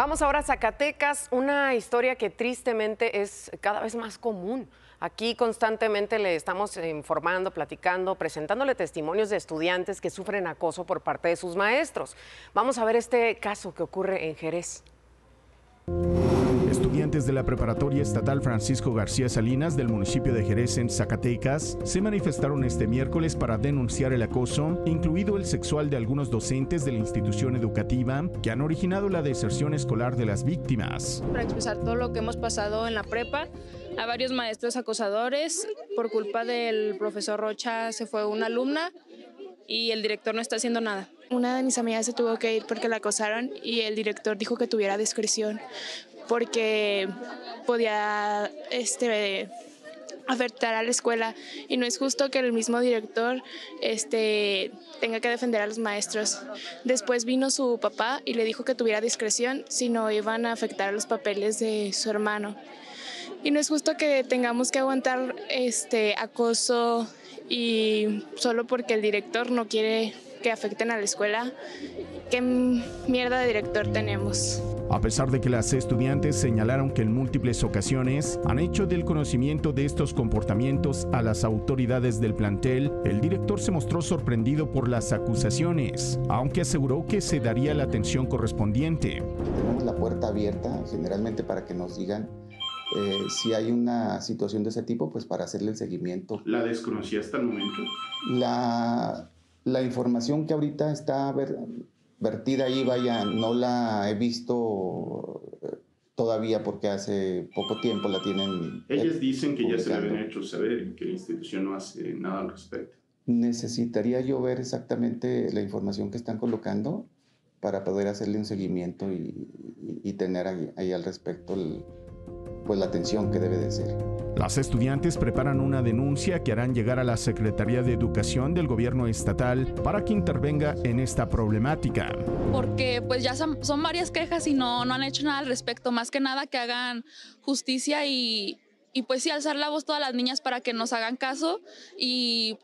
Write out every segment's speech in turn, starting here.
Vamos ahora a Zacatecas, una historia que tristemente es cada vez más común. Aquí constantemente le estamos informando, platicando, presentándole testimonios de estudiantes que sufren acoso por parte de sus maestros. Vamos a ver este caso que ocurre en Jerez. Estudiantes de la Preparatoria Estatal Francisco García Salinas del municipio de Jerez en Zacatecas se manifestaron este miércoles para denunciar el acoso, incluido el sexual de algunos docentes de la institución educativa que han originado la deserción escolar de las víctimas. Para expresar todo lo que hemos pasado en la prepa, a varios maestros acosadores, por culpa del profesor Rocha se fue una alumna y el director no está haciendo nada. Una de mis amigas se tuvo que ir porque la acosaron y el director dijo que tuviera discreción porque podía este, afectar a la escuela y no es justo que el mismo director este, tenga que defender a los maestros. Después vino su papá y le dijo que tuviera discreción si no iban a afectar los papeles de su hermano. Y no es justo que tengamos que aguantar este acoso y solo porque el director no quiere que afecten a la escuela. ¿Qué mierda de director tenemos? A pesar de que las estudiantes señalaron que en múltiples ocasiones han hecho del conocimiento de estos comportamientos a las autoridades del plantel, el director se mostró sorprendido por las acusaciones, aunque aseguró que se daría la atención correspondiente. Tenemos la puerta abierta generalmente para que nos digan eh, si hay una situación de ese tipo, pues para hacerle el seguimiento. ¿La desconocía hasta el momento? La, la información que ahorita está ver, vertida ahí, vaya, no la he visto eh, todavía porque hace poco tiempo la tienen. Ellas dicen que ya se le habían hecho saber y que la institución no hace nada al respecto. Necesitaría yo ver exactamente la información que están colocando para poder hacerle un seguimiento y, y, tener ahí, ahí al respecto el, pues la atención que debe de ser. Las estudiantes preparan una denuncia que harán llegar a la Secretaría de Educación del Gobierno Estatal para que intervenga en esta problemática. Porque pues ya son, son varias quejas y no, no han hecho nada al respecto, más que nada que hagan justicia y y pues sí, alzar la voz todas las niñas para que nos hagan caso y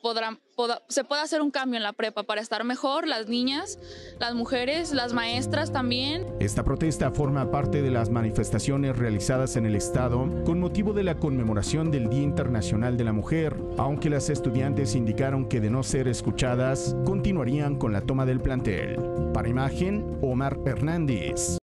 se pueda hacer un cambio en la prepa para estar mejor, las niñas, las mujeres, las maestras también. Esta protesta forma parte de las manifestaciones realizadas en el Estado con motivo de la conmemoración del Día Internacional de la Mujer, aunque las estudiantes indicaron que de no ser escuchadas, continuarían con la toma del plantel. Para imagen, Omar Hernández.